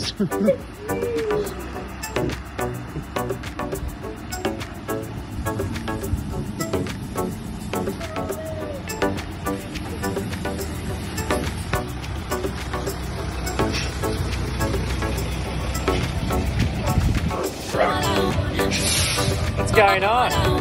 What's going on?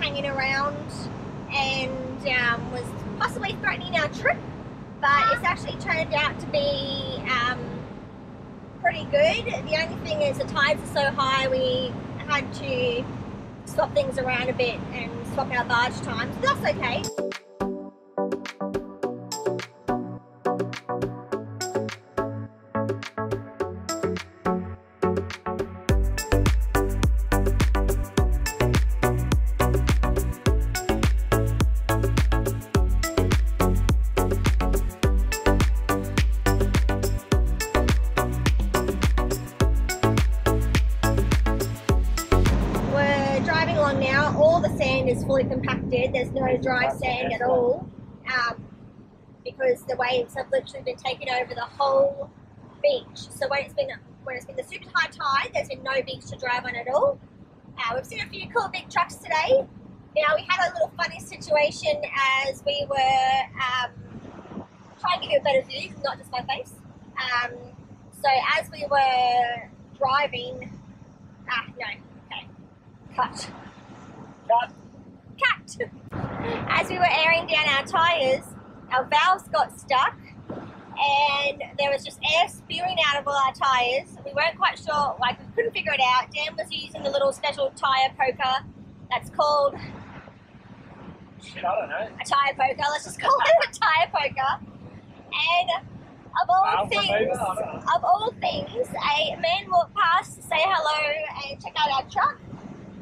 Hanging around and um, was possibly threatening our trip, but it's actually turned out to be um, pretty good. The only thing is the tides are so high we had to swap things around a bit and swap our barge times. But that's okay. Waves have literally been taking over the whole beach. So when it's been when it's been the super high tide, there's been no beach to drive on at all. Uh, we've seen a few cool big trucks today. Now we had a little funny situation as we were um, trying to give you a better view, not just my face. Um, so as we were driving, ah no, okay, cut, Cut. cut. As we were airing down our tyres, our valves got stuck and there was just air spewing out of all our tyres. We weren't quite sure, like we couldn't figure it out. Dan was using a little special tyre poker that's called Shit, I don't know. a tyre poker. Let's just call it a tyre poker. And of all things, remover? I don't of all things, a man walked past to say hello and check out our truck.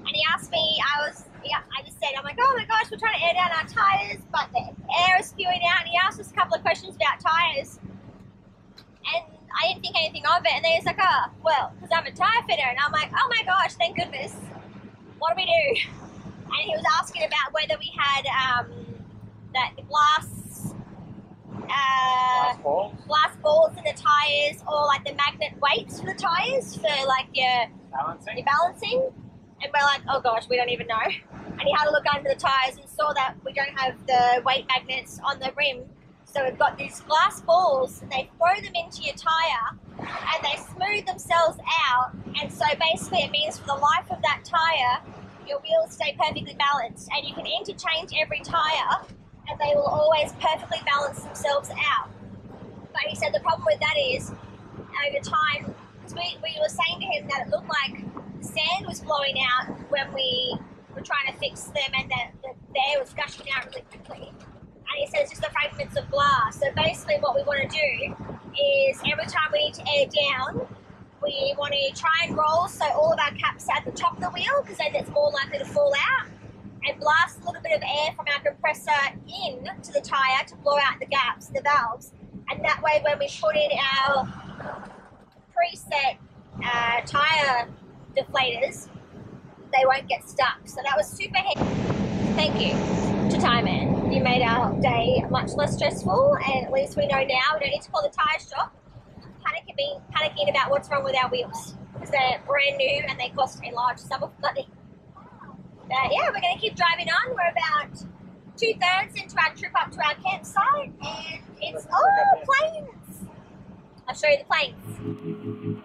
And he asked me, I was, yeah, I just said, I'm like, oh my gosh, we're trying to air down our tires, but the air is spewing out. And he asked us a couple of questions about tires. And I didn't think anything of it. And then he's like, oh, well, because I'm a tire fitter. And I'm like, oh my gosh, thank goodness. What do we do? And he was asking about whether we had um, that glass, uh, Last ball. glass balls in the tires or like the magnet weights for the tires for like your, Balancing. your balancing. And we're like, oh gosh, we don't even know. And he had a look under the tires and saw that we don't have the weight magnets on the rim. So we've got these glass balls and they throw them into your tire and they smooth themselves out. And so basically it means for the life of that tire, your wheels stay perfectly balanced and you can interchange every tire and they will always perfectly balance themselves out. But he said the problem with that is over time, we, we were saying to him that it looked like sand was blowing out when we were trying to fix them and the, the air was gushing out really quickly. And he said it's just the fragments of glass. So basically, what we want to do is every time we need to air down, we want to try and roll so all of our caps are at the top of the wheel because then it's more likely to fall out and blast a little bit of air from our compressor in to the tyre to blow out the gaps, the valves. And that way, when we put in our preset uh, tyre deflators, they won't get stuck. So that was super handy. Thank you to Tyreman. You made our day much less stressful, and at least we know now we don't need to call the tyre shop panicking, panicking about what's wrong with our wheels because they're brand new and they cost a large sum of money. But yeah, we're going to keep driving on. We're about two thirds into our trip up to our campsite, and it's oh planes. I'll show you the planes.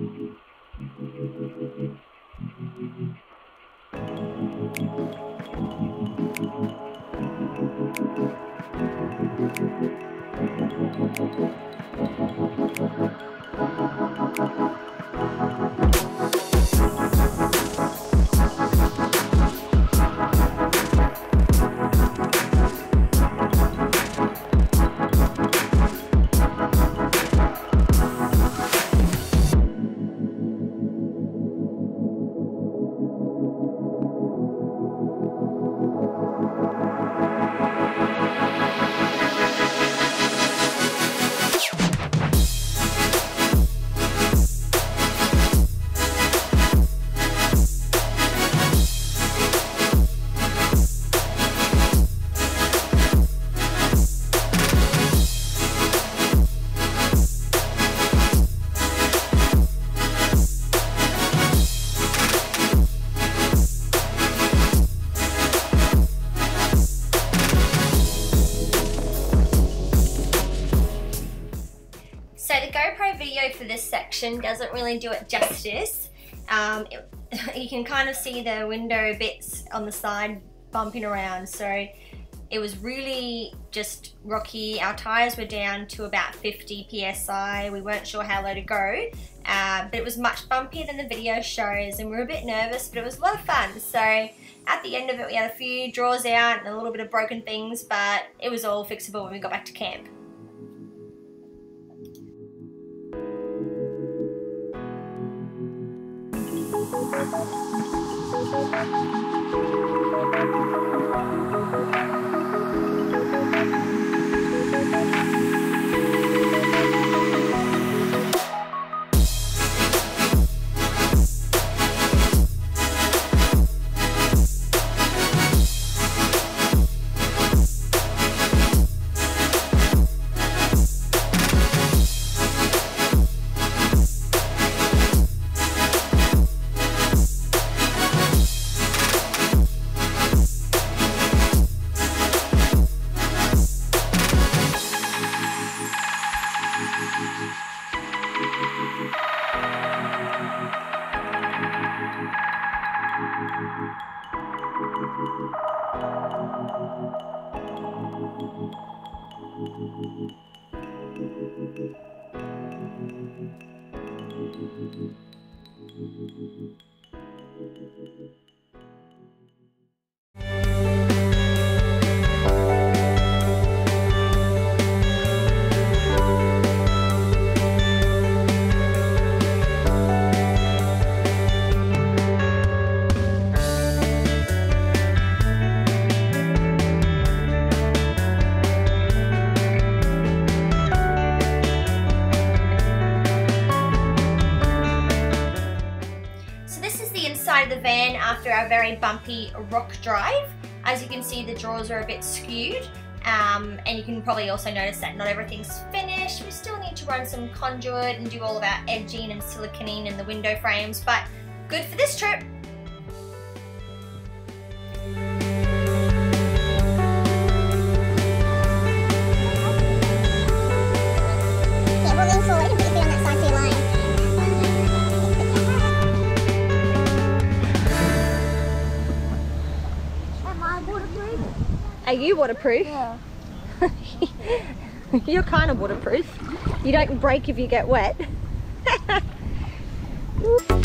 Thank you. Section doesn't really do it justice. Um, it- you can kind of see the window bits on the side bumping around, so it was really just rocky. Our tires were down to about 50 psi. We weren't sure how low to go, uh, but it was much bumpier than the video shows, and we were a bit nervous, but it was a lot of fun. So at the end of it, we had a few draws out and a little bit of broken things, but it was all fixable when we got back to camp. Thank you. Very bumpy rock drive. As you can see, the drawers are a bit skewed. Um, and you can probably also notice that not everything's finished. We still need to run some conduit and do all of our edging and siliconing in the window frames, but good for this trip. Are you waterproof? Yeah. You're kind of waterproof. You don't break if you get wet.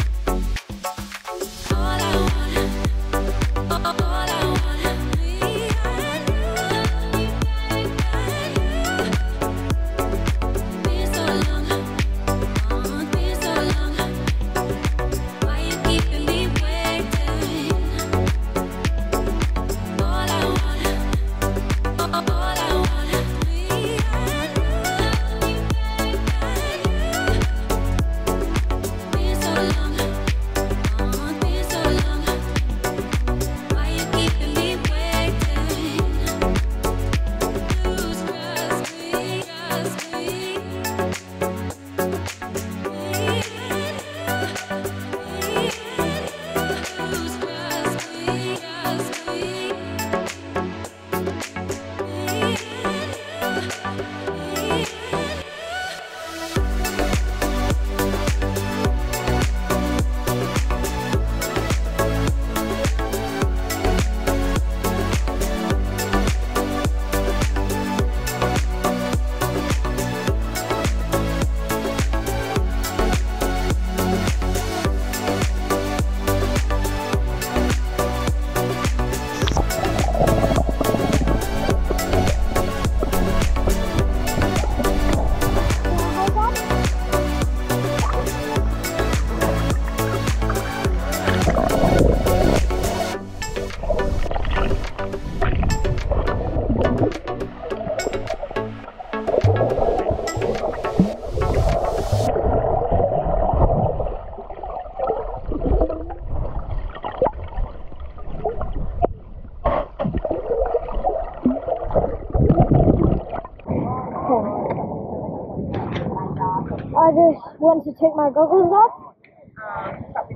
to take my goggles off.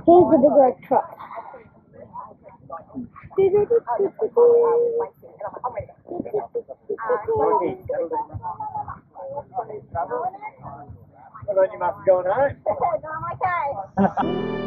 Here's the big red truck. I thought you must have gone home. no, I'm okay.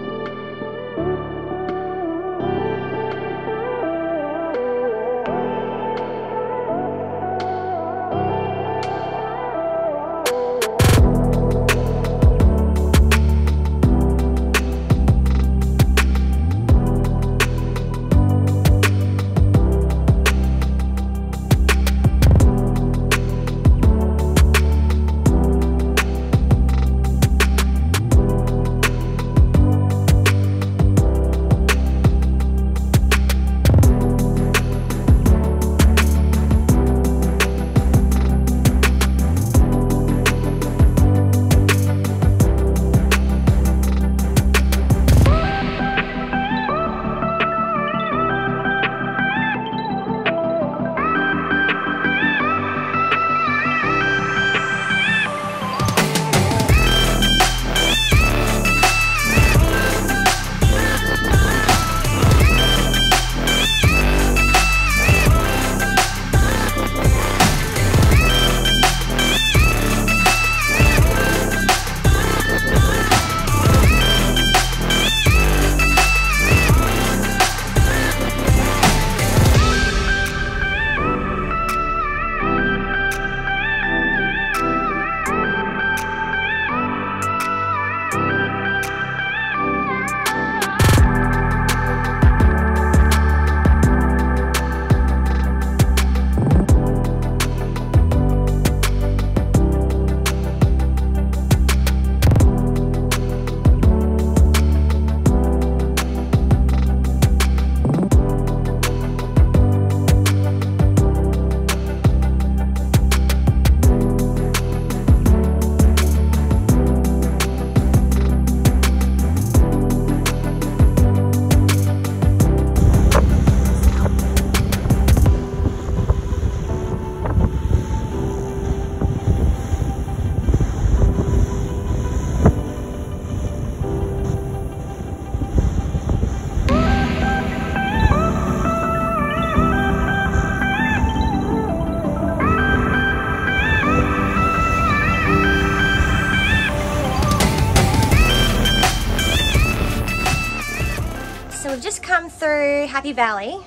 Come through Happy Valley,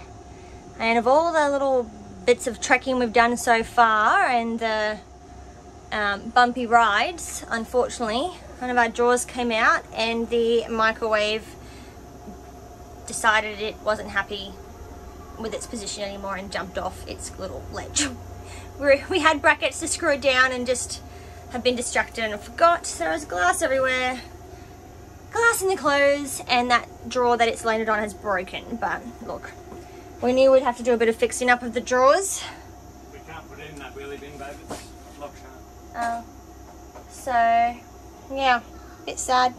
and of all the little bits of trekking we've done so far and the um, bumpy rides, unfortunately, one of our drawers came out and the microwave decided it wasn't happy with its position anymore and jumped off its little ledge. we we had brackets to screw it down and just have been distracted and forgot. So there was glass everywhere in the clothes and that drawer that it's landed on has broken but look we knew we'd have to do a bit of fixing up of the drawers We can't put it in that wheelie bin, babe. It's locked shut. uh, so yeah bit sad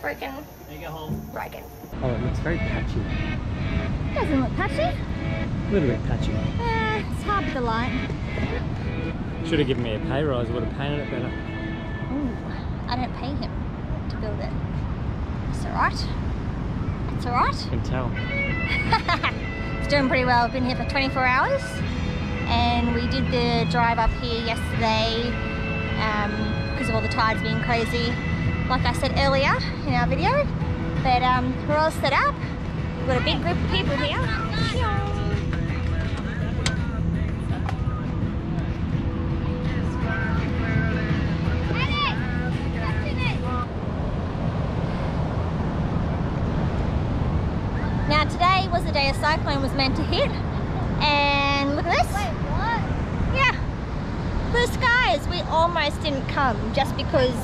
broken There you go home. broken Oh, it looks very patchy. doesn't look patchy A little bit patchy. uh, it's hard with the light Should have given me a pay rise, would have painted it better. I didn't pay him to build it. It's alright it's alright You can tell. it's doing pretty well. I've been here for 24 hours and we did the drive up here yesterday because of all the tides being crazy. Like I said earlier in our video but um, we're all set up. We've got a big group of people here day a cyclone was meant to hit and look at this. Wait, what? Yeah. Blue skies. We almost didn't come just because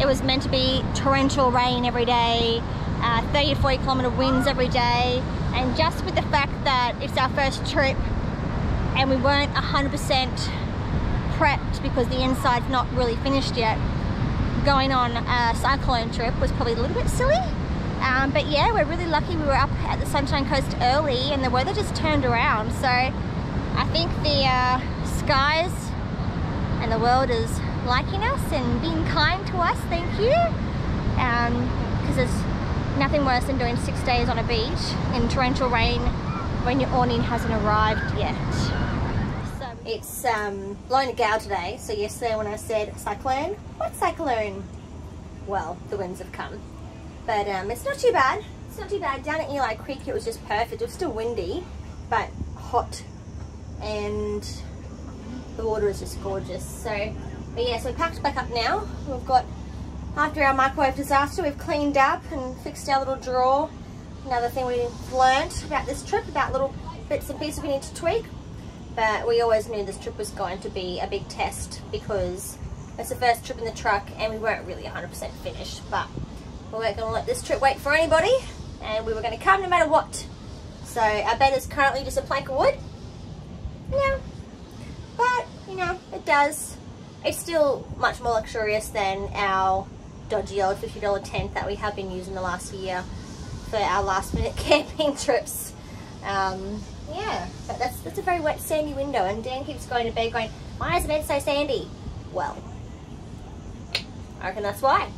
it was meant to be torrential rain every day, uh, 30 to 40 kilometer winds every day, and just with the fact that it's our first trip and we weren't 100% prepped because the inside's not really finished yet, going on a cyclone trip was probably a little bit silly. Um, but yeah, we're really lucky we were up at the Sunshine Coast early and the weather just turned around. So I think the uh, skies and the world is liking us and being kind to us. Thank you. Because there's nothing worse than doing six days on a beach in torrential rain when your awning hasn't arrived yet. So It's um, blowing a gale today. So yesterday when I said cyclone, what cyclone? Well, the winds have come. But um, it's not too bad. It's not too bad. Down at Eli Creek it was just perfect. It was still windy, but hot. And the water is just gorgeous. So, but yeah, so we packed back up now. We've got, after our microwave disaster, we've cleaned up and fixed our little drawer. Another thing we've learnt about this trip, about little bits and pieces we need to tweak. But we always knew this trip was going to be a big test because it's the first trip in the truck and we weren't really 100% finished. But we weren't going to let this trip wait for anybody and we were going to come no matter what. So our bed is currently just a plank of wood. Yeah, but you know, it does. It's still much more luxurious than our dodgy old $50 tent that we have been using the last year for our last minute camping trips. Um, yeah, but that's that's a very wet sandy window and Dan keeps going to bed going, why is the bed so sandy? Well, I reckon that's why.